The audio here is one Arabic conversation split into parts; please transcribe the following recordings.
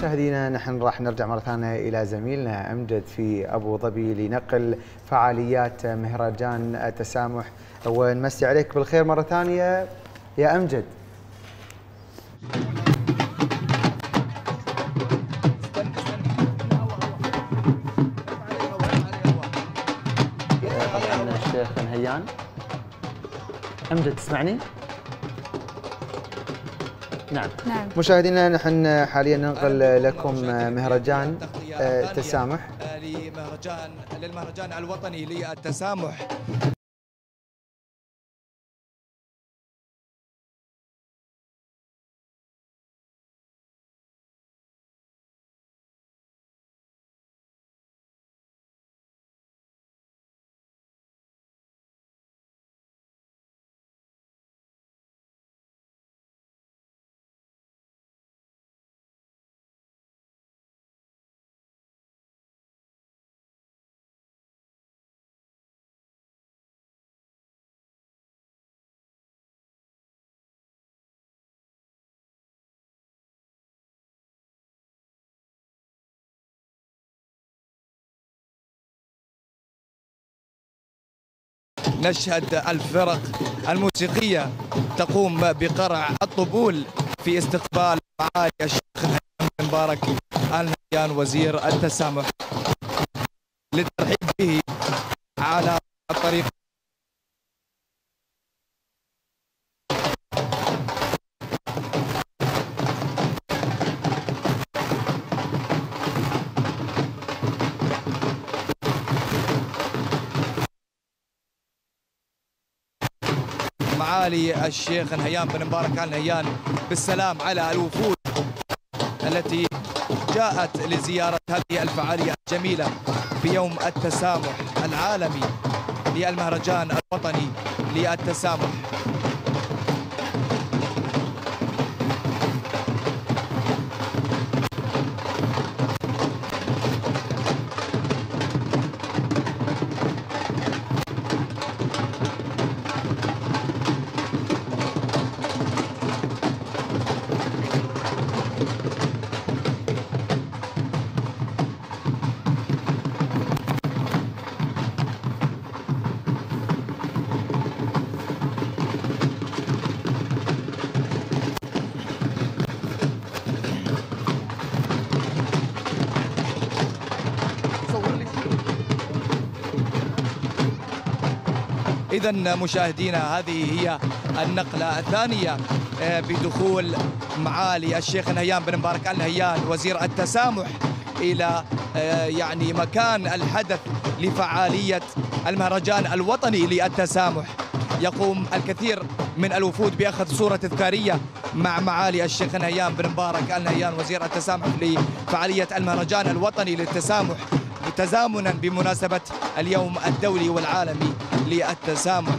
مشاهدينا نحن راح نرجع مرة ثانية إلى زميلنا أمجد في أبو ظبي لنقل فعاليات مهرجان التسامح. ونمسي عليك بالخير مرة ثانية يا أمجد. طبعا الشيخ نهيان أمجد تسمعني؟ نعم. نعم. مشاهدينا نحن حاليا ننقل لكم مهرجان آه، تسامح لمهرجان للمهرجان الوطني للتسامح. نشهد الفرق الموسيقية تقوم بقرع الطبول في استقبال معالي الشيخ مبارك آل نهيان وزير التسامح للترحيب به على الطريق معالي الشيخ نهيان بن مبارك آل نهيان بالسلام على الوفود التي جاءت لزيارة هذه الفعالية الجميلة في يوم التسامح العالمي للمهرجان الوطني للتسامح. إذا مشاهدينا هذه هي النقلة الثانية آه، بدخول معالي الشيخ نهيان بن مبارك آل نهيان وزير التسامح إلى آه، يعني مكان الحدث لفعالية المهرجان الوطني للتسامح. يقوم الكثير من الوفود بأخذ صورة تذكارية مع معالي الشيخ نهيان بن مبارك آل نهيان وزير التسامح لفعالية المهرجان الوطني للتسامح. تزامنا بمناسبة اليوم الدولي والعالمي للتسامح.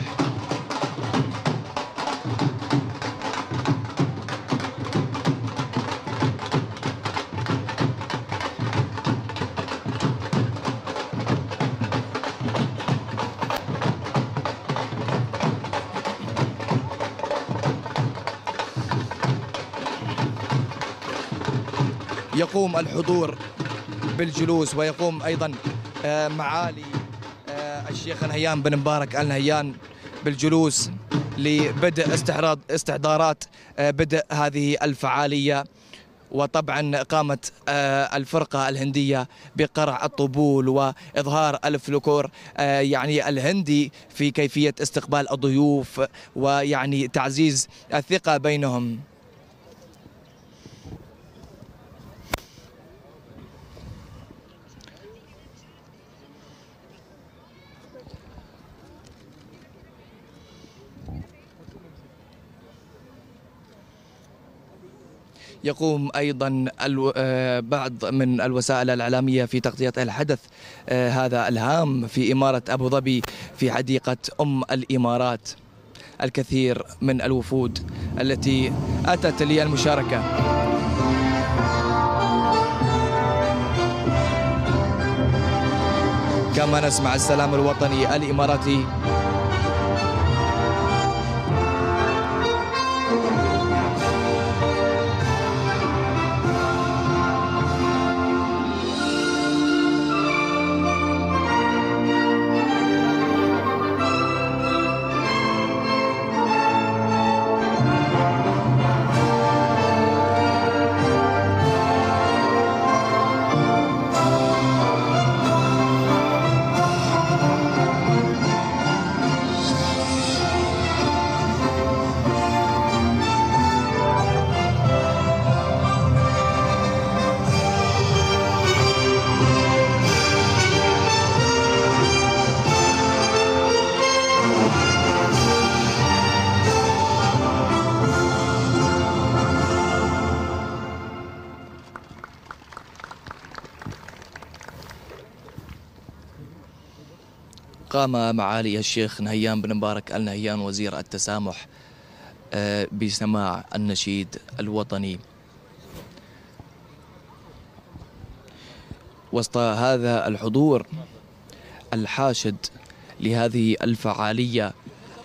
يقوم الحضور بالجلوس ويقوم أيضا آه، معالي آه، الشيخ نهيان بن مبارك ال نهيان بالجلوس لبدء استعراض استحضارات آه، بدء هذه الفعالية. وطبعا قامت الفرقة الهندية بقرع الطبول وإظهار الفلكور يعني الهندي في كيفية استقبال الضيوف ويعني تعزيز الثقة بينهم. يقوم ألو... آه، بعض من الوسائل الإعلامية في تغطية الحدث آه، هذا الهام في إمارة أبو ظبي في حديقة أم الإمارات. الكثير من الوفود التي أتت للمشاركة. كما نسمع السلام الوطني الإماراتي قام معالي الشيخ نهيان بن مبارك ال نهيان وزير التسامح آه، بسماع النشيد الوطني. وسط هذا الحضور الحاشد لهذه الفعالية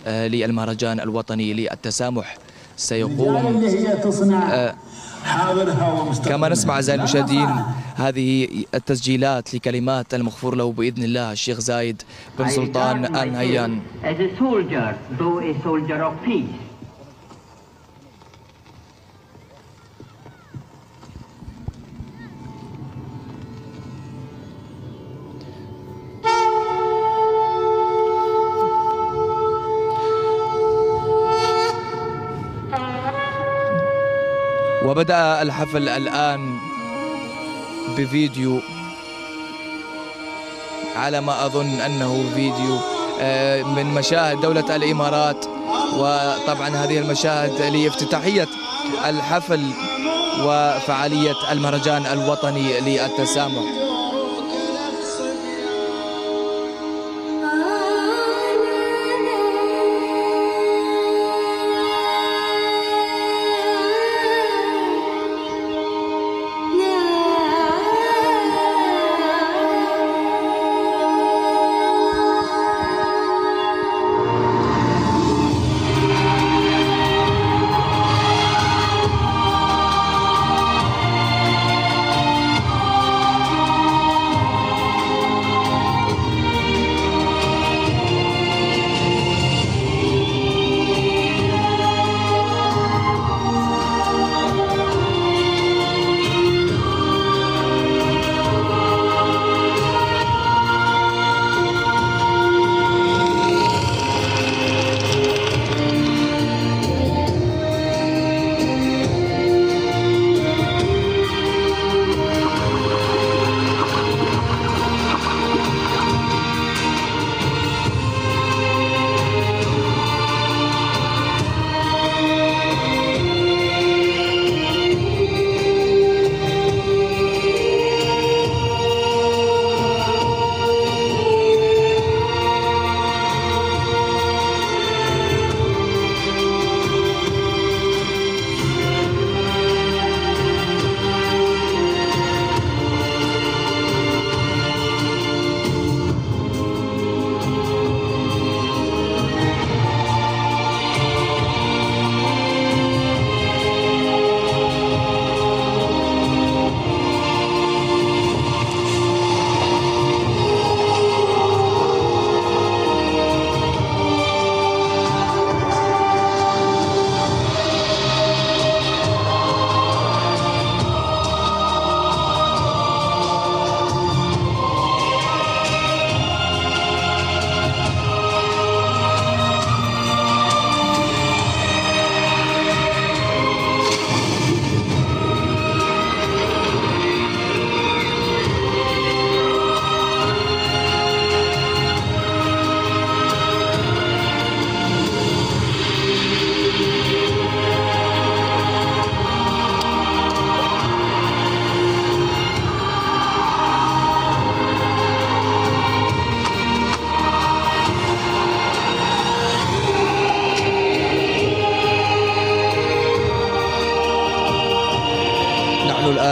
آه، للمهرجان الوطني للتسامح سيقوم آه، كما نسمع أعزائي المشاهدين هذه التسجيلات لكلمات المغفور له بإذن الله الشيخ زايد بن سلطان آل نهيان وبدأ الحفل الآن بفيديو. على ما أظن أنه فيديو آه، من مشاهد دولة الإمارات. وطبعا هذه المشاهد لافتتاحية الحفل وفعالية المهرجان الوطني للتسامح.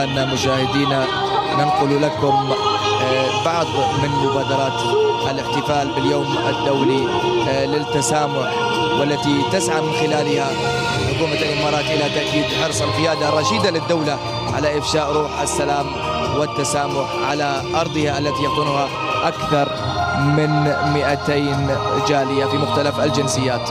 الآن مشاهدينا ننقل لكم آه، بعض من مبادرات الاحتفال باليوم الدولي آه، للتسامح والتي تسعى من خلالها حكومة الإمارات إلى تأكيد حرص القيادة الرشيدة للدولة على إفشاء روح السلام والتسامح على أرضها التي يقطنها أكثر من 200 جالية في مختلف الجنسيات.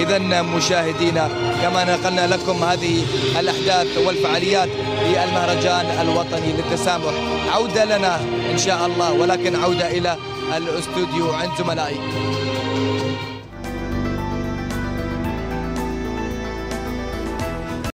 إذا مشاهدينا كما نقلنا لكم هذه الأحداث والفعاليات للمهرجان الوطني للتسامح. عودة لنا إن شاء الله ولكن عودة إلى الأستوديو عند زملائي.